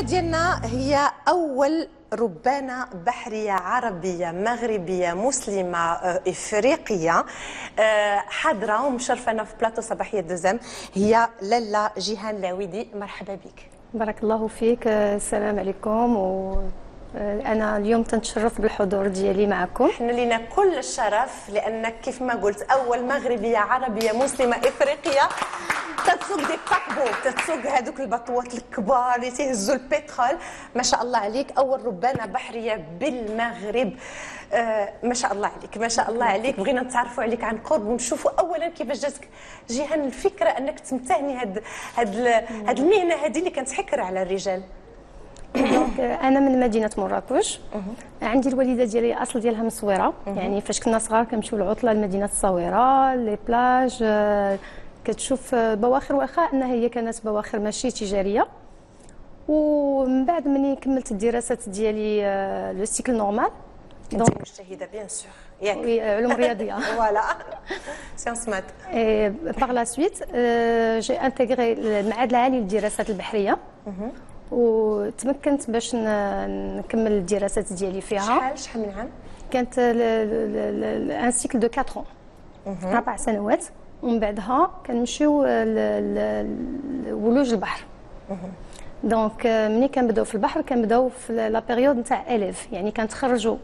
ديالنا هي أول ربانة بحرية عربية مغربية مسلمة آه، إفريقية آه، حاضرة ومشرفنا في بلاطو صباحية دوزام. هي لالا جيهان العويدي. مرحبا بك. بارك الله فيك آه، السلام عليكم و أنا اليوم تنتشرف بالحضور ديالي معكم. إحنا لينا كل الشرف لأنك كيف ما قلت أول مغربية عربية مسلمة إفريقية. تتسوق دي باكبو تتسوق هذوك البطوات الكبار اللي تيهزوا البترول. ما شاء الله عليك أول ربانة بحرية بالمغرب. آه ما شاء الله عليك ما شاء الله عليك. بغينا نتعرفوا عليك عن قرب ونشوفوا اولا كيفاش جاتك. جيهان الفكرة أنك تمتهني هاد هاد هاد المهنة هذه اللي كانت حكر على الرجال. آه، أنا من مدينة مراكش. عندي الوالدة ديالي أصل ديالها من الصويره يعني فاش كنا صغار كنمشيو العطله لمدينة الصويره لي بلاج آه، كتشوف آه، بواخر واخا أنها هي كانت بواخر ماشي تجارية. ومن بعد مني كملت الدراسات ديالي آه، le cycle normal. كنتي مجتهدة bien sûr ياك. Oui، علوم رياضية. Voilà sciences maths la suite, euh, j'ai intégré المعهد العالي للدراسات البحريه وتمكنت باش نكمل الدراسات ديالي فيها. شحال شحال من عام؟ كانت un cycle de 4 أربع سنوات. ومن بعدها كنمشيو لولوج البحر. Donc آه، ملي كنبداو في البحر كنبداو في la période نتاع élève يعني كنتخرجوا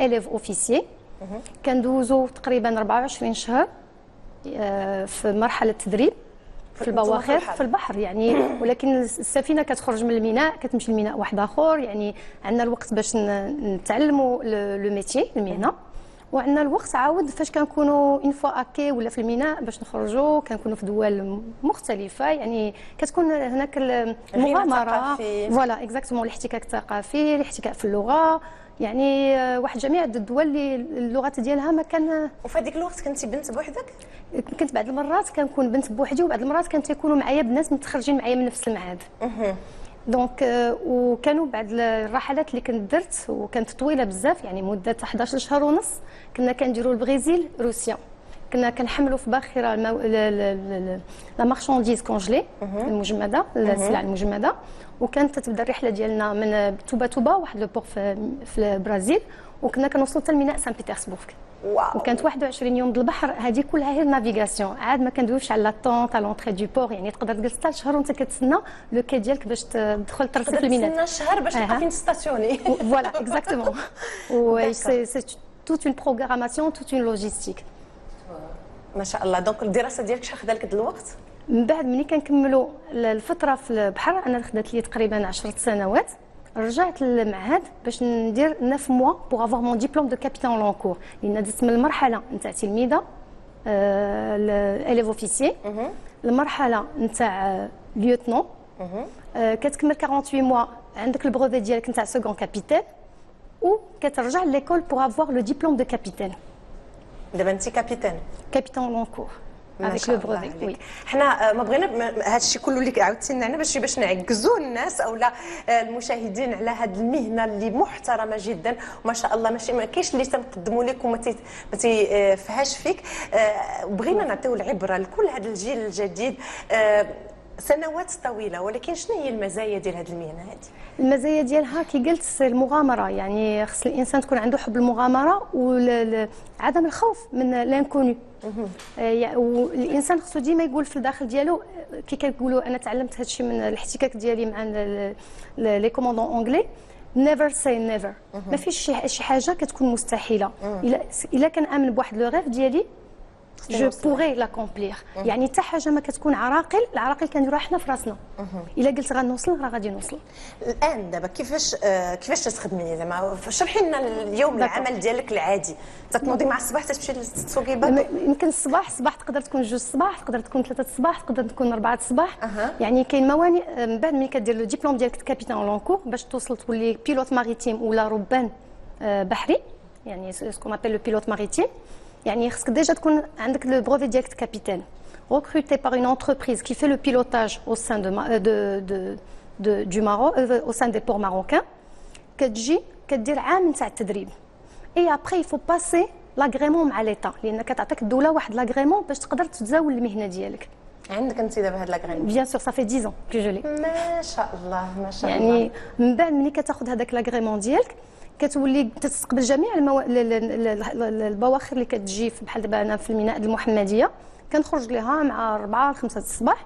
élève officier كندوزو تقريبا 24 شهر آه، في مرحلة تدريب. في البواخر. في البحر يعني. ولكن السفينة كتخرج من الميناء كتمشي لميناء واحد آخر. يعني عندنا الوقت باش نتعلموا le métier المهنه وعندنا الوقت عاود فاش كنكونوا une fois à quai ولا في الميناء باش نخرجوا. كنكونوا في دول مختلفة. يعني كتكون هناك ال- المغامرة. الثقافي. Voilà exactement الاحتكاك الثقافي الاحتكاك في اللغة. يعني آه، واحد جميع الدول اللي اللغات ديالها ما كان وفي هذيك الوقت كنتي بنت بوحدك؟ كنت بعض المرات كنكون بنت بوحدي وبعض المرات كانت يكونوا معايا بنات متخرجين معايا من نفس المعهد. Donc آه، وكانوا بعض الرحلات اللي كنت درت وكانت طويلة بزاف يعني مدة 11 شهر ونص كنا كنديروا البرازيل روسيا. كنا كنحملوا في باخرة المو... la marchandise congelée المجمدة السلع المجمدة. وكانت تبدا الرحلة ديالنا من توبا توبا واحد le port في, البرازيل. وكنا كنوصلوا حتى لميناء سان بيترسبورغ. واو. وكانت 21 يوم د البحر هذه كلها هي ال navigation. عاد ما كندويوش على l'attente على l'entrée du port يعني تقدر تجلس حتى شهر وانت كتسنى le quai ديالك باش تدخل ترسل في الميناء. تستنى شهر باش تلقى أها. فين ت stationner voilà exactement و c'est c'est toute une programmation toute une logistique ما شاء الله. Donc الدراسة ديالك شحال خدا لك الوقت؟ من بعد ملي كنكملوا الفترة في البحر أنا خدات لي تقريبا 10 سنوات. رجعت للمعهد باش ندير 9 mois pour avoir mon diplôme de capitaine long cours لأن دزت من المرحلة نتاع تلميذة élève officier المرحلة نتاع lieutenant كتكمل 48 mois عندك ال brevet ديالك نتاع second capitaine وكترجع l'école pour avoir le diplôme de capitaine دابا انت Capitaine. Capitaine long cours avec le brevet Oui حنا آه، ما بغينا هذا الشيء كله اللي عاودتي لنا باش باش نعكزوا الناس أو لا آه، المشاهدين على هذه المهنة اللي محترمة جدا. وما شاء الله ماشي ما كاينش اللي تنقدموا لك وما تيفهاش فيك. آه، بغينا نعطيو العبرة لكل هذا الجيل الجديد. سنوات طويلة ولكن شنو هي المزايا ديال هذه المهنة هذه المزايا ديالها كي قلت المغامرة يعني خص الإنسان تكون عنده حب المغامرة وعدم الخوف من l'inconnu والإنسان خصو ديما يقول في الداخل ديالو آه، كي كيقولوا أنا تعلمت هذا الشيء من الاحتكاك ديالي مع les commandants anglais Never say never ما فيش شي حاجة كتكون مستحيلة. الا إلا كنامن بواحد le rêve ديالي je pourrai l'accomplir يعني حتى حاجة ما كتكون عراقل العراقل كنديروها حنا في راسنا. إلا قلت غنوصل راه غادي نوصل. الآن دابا كيفاش آه، كيفاش تخدمي؟ زعما شرحي لنا اليوم. العمل ديالك العادي. تتنوضي مع الصباح تمشي تسوقي bateau يمكن الصباح الصباح تقدر تكون جوج الصباح تقدر تكون ثلاثة الصباح تقدر تكون أربعة الصباح. يعني كاين موانئ آه، من بعد ملي كدير le diplôme ديالك capitaine long cours باش توصل تولي pilote maritime ولا ربان بحري. يعني ce qu'on appelle le pilote maritime يعني خصك déjà تكون عندك le brevet ديالك capitaine recruté par une entreprise qui fait le pilotage au sein de, Ma- euh, de, de, de- du Maroc, euh, au sein des ports marocains كتجي كدير عام نتاع التدريب. Et après il faut passer l'agrément مع l'État لأن كتعطيك الدولة واحد l'agrément باش تقدر تزاول المهنة ديالك. عندك أنت دابا هاد l'agrément bien sûr صافي 10 ans que je l'ai ما شاء الله ما شاء الله. يعني من بعد ملي كتاخذ هذاك l'agrément ديالك كتولي تستقبل جميع المو... ال- ال- ال- ال- البواخر اللي كتجي في- بحال دابا انا في الميناء المحمديه كنخرج لها مع 4 ل 5 الصباح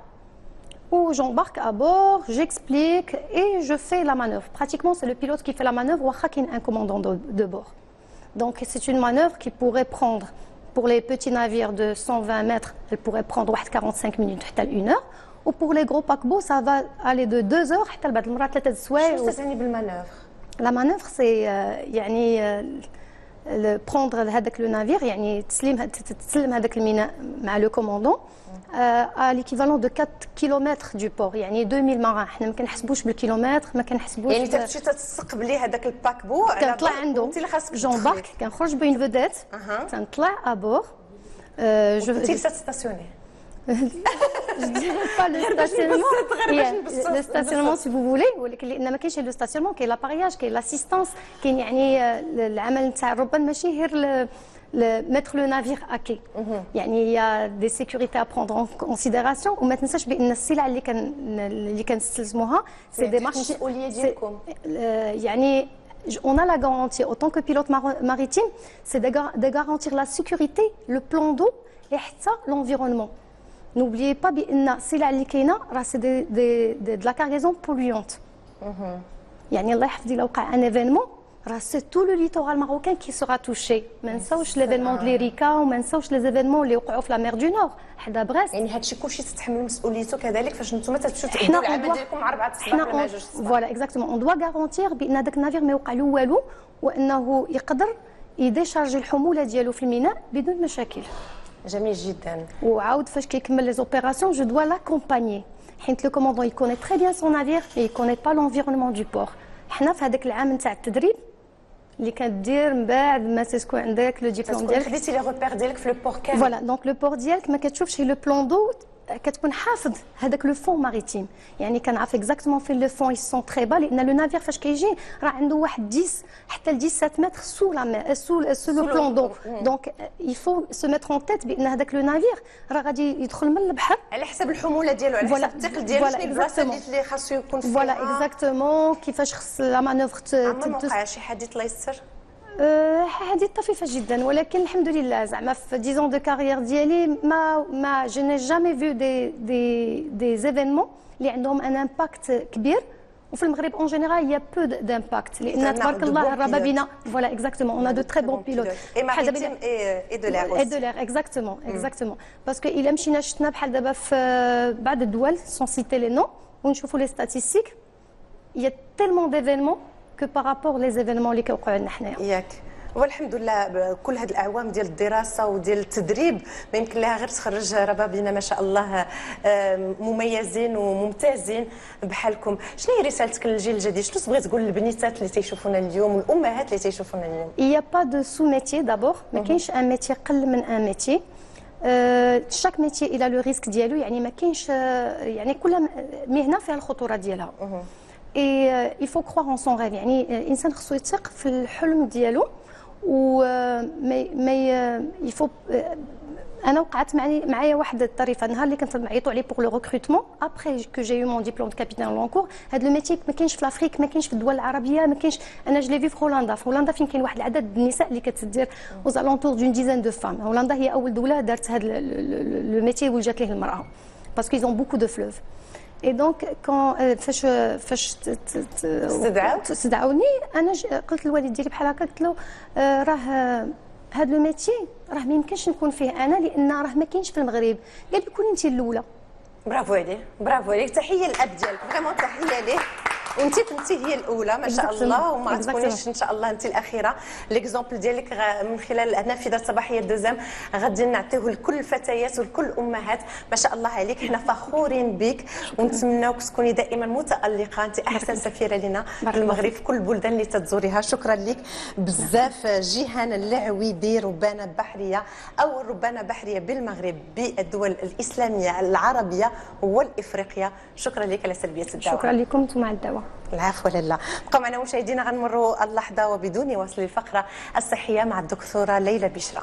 où j'embarque à bord, j'explique et je fais la manœuvre. Pratiquement, c'est le pilote qui fait la manœuvre, ou qu'il y ait un commandant de, de bord. Donc, c'est une manœuvre qui pourrait prendre, pour les petits navires de 120 mètres, elle pourrait prendre واحد 45 minutes, حتى une heure. Ou pour les gros paquebots, ça va aller de 2 heures حتى لبعض المرات 3 سوايع. شنو manœuvre, c'est euh, يعني prendre هذاك le navire يعني تسليم تسلم هذاك الميناء مع لو كوموندون à l'équivalent de 4 km du port يعني 2000 marins. حنا ما كنحسبوش بالكيلومتر ما كنحسبوش يعني تمشي تستقبلي هذاك الباكبو كنطلع عنده وانت اللي خاصك جونبارك كنخرج بين فيديت أها. تنطلع ابور انت اللي تستاسيوني je dirais pas le stationnement غير باش هي نبسط- le stationnement si vous voulez ولكن لان ما كاينش لو ستاسيونمون كاين لابارياج كاين لاسيستانس كاين يعني آه، العمل نتاع الربان ماشي غير ل- ل- mettre le navire à quai يعني il y a des sécurités à prendre en considération وما تنساش بان السلع اللي كان اللي كنستلزموها سي يعني دي تحت مارشي المسؤولية ديالكم. يعني on a la garantie, en tant que pilote mar- maritime, c'est de, gar- de garantir la sécurité, le plan d'eau et حتى l'environnement. N'oubliez pas بان السلع اللي كاينة راه سي دي دي دي la cargaison polluante. يعني الله يحفظ لو وقع un événement راه c'est tout le littoral marocain qui sera touché ما نساوش l'événement ديال l'Erika وما نساوش les événements اللي وقعوا في la mer du Nord حدا بريست يعني هادشي كلشي تتحمل مسؤوليته كذلك فاش نتوما تمشيو تأدوا العمل ديالكم مع 4 الصباح ولا مع on- 2 الصباح voilà exactement on doit garantir بان هذاك ال navire ما يوقع له والو وانه يقدر ي décharger الحموله ديالو في الميناء بدون مشاكل جميل جدا وعاود فاش كيكمل les opérations je dois l'accompagner حيت le commandant il connaît très bien son navire et il connaît pas l'environnement du port حنا في هذاك العام نتاع التدريب اللي كدير من بعد ما تكون عندك le diplôme تكون ديالك خديتي لي repères ديالك في le port كامل voilà donc le port ديالك ما كتشوفش le plan d'eau كتكون حافظ هذاك le fond maritime يعني كنعرف exactement فين les fonds ils sont très bas لأن le navire فاش كيجي راه عنده واحد 10 حتى ل 17 متر sous la sous sous le le plan d'eau. donc il faut se mettre en tête بأن هذاك le navire راه غادي يدخل من البحر. على حسب الحمولة ديالو على. حسب الثقل ديالو voilà، شنو البلاصة. اللي خاصو يكون فيها؟ voilà exactement كيفاش خص la manœuvre عمر ما وقع شي حادث الله يستر أه، حديث طفيفة جدا ولكن الحمد لله زعما في 10 de carrière ديالي ما ما je n'ai jamais vu des des des événements اللي عندهم un impact كبير. وفي المغرب en général y a peu d'impact لأن تبارك الله الربابينا. voilà exactement on a de très bons pilotes maritimes et et d'ailleurs et d'ailleurs exactement exactement parce que الا مشينا شفنا بحال دابا في بعض الدول sans citer les noms ونشوفوا les statistiques y a tellement d'événements que par rapport les événements اللي كيوقعوا لنا حنايا ياك. والحمد لله كل هذه الأعوام ديال الدراسة وديال التدريب ما يمكن لها غير تخرج ربابينا ما شاء الله مميزين وممتازين بحالكم. شنو هي رسالتك للجيل الجديد؟ شنو تبغي تقول للبنيتات اللي تيشوفونا اليوم والأمهات اللي تيشوفونا اليوم؟ N'y a pas de sous-métier d'abord ما كاينش un métier قل من un métier chaque métier il a le risque ديالو يعني ما كاينش آه، يعني كل مهنة فيها الخطورة ديالها. اي il faut croire en son rêve. يعني الانسان خصو يثق في الحلم ديالو وما ما آه، أنا وقعت معي معايا واحد الطريفه النهار اللي كنت نعيطوا عليه pour le recrutement après que j'ai eu mon diplôme de capitaine au long cours هاد le métier ما كاينش في l'Afrique ما كاينش في الدول العربيه ما كاينش أنا je l'ai في هولندا في هولندا فين كاين واحد العدد النساء اللي كتدير aux alentours d'une dizaine de femmes هولندا هي اول دوله دارت هاد le métier ولجات ليه المراه parce qu'ils ont beaucoup de fleuves et donc quand فاش فاش ت- ت- ت- استدعاوك؟ استدعوني أنا قلت للوالد ديالي بحال هكا قلت له آه، راه هذا le métier راه ما يمكنش نكون فيه أنا لأن راه ما كاينش في المغرب. قال لي كوني انت الأولى. برافو عليه برافو عليك تحية للأب ديالك. vraiment تحية ليه. وانت كنتي هي الأولى ما شاء. الله وما. تكونيش إن شاء الله انت الأخيرة. ليكزومبل ديالك من خلال نافذه صباحيه دوزام غادي نعطيه لكل الفتيات ولكل الأمهات. ما شاء الله عليك حنا فخورين بك. ونتمناوك تكوني دائما متألقة. انت أحسن سفيرة لنا في المغرب في كل البلدان اللي تتزوريها شكرا لك. بزاف جيهان اللعويبي ربانه بحرية اول ربانه بحرية بالمغرب بالدول الإسلامية العربية والإفريقية. شكرا لك على سلبية الدعوة. شكرا لكم. أنتم على الدعوة. العفو لله. بقوا معنا مشاهدينا غنمروا اللحظة وبدون وصل الفقرة الصحية مع الدكتورة ليلى بشرى.